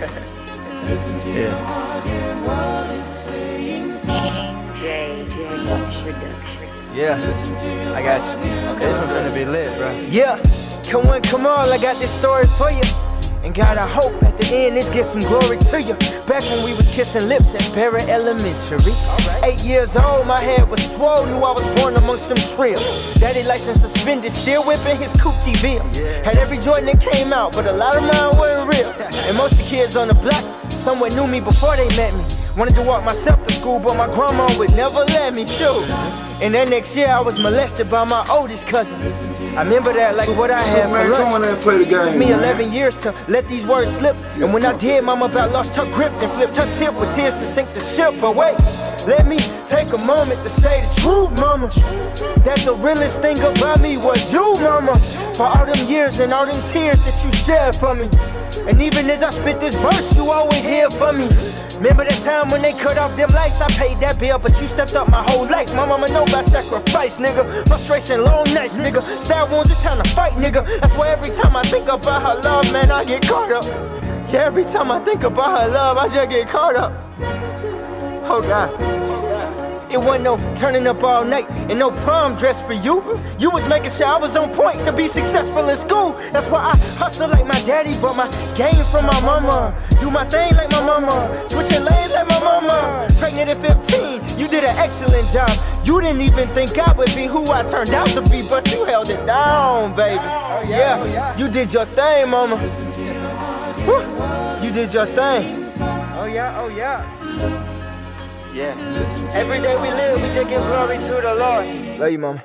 Yeah, Yeah, I got you. Okay, this one finna be lit, bro. Yeah, come on, come on, I got this story for you. And God, I hope at the end this gets some glory to you. Back when we was kissing lips at Barrett Elementary. Eight years old, my head was swole, knew I was born amongst them trills. Daddy license suspended, still whipping his Coupe de Ville. Had every Jordan that came out, but a lot of mine weren't real. And most of the kids on the block Someone knew me before they met me. Wanted to walk myself to school, but my grandma would never let me. Shoot. And that next year, I was molested by my oldest cousin. I remember that like what I had man, for lunch. come on and play the game, Took me man. 11 years to let these words slip. And when I did, mama about lost her grip and flipped her tip with tears to sink the ship. Wait, let me take a moment to say the truth, mama. That the realest thing about me was you, mama. For all them years and all them tears that you shed for me. And even as I spit this verse, you always here for me. Remember that time when they cut off them lights? I paid that bill, but you stepped up my whole life. My mama know about sacrifice, nigga. Frustration, long nights, nigga. Stab wounds, just trying to fight, nigga. That's why every time I think about her love, man, I get caught up. Yeah, every time I think about her love, I just get caught up. Oh God. It wasn't no turning up all night and no prom dress for you. You was making sure I was on point to be successful in school. That's why I hustle like my daddy, but my game from my mama. Do my thing like my mama. Switching lanes like my mama. Pregnant at 15, you did an excellent job. You didn't even think I would be who I turned out to be, but you held it down, baby. Oh yeah, you did your thing, mama. Whew. You did your thing. Oh yeah, oh yeah. Yeah. Every day we live, we just give glory to the Lord. Love you, mama.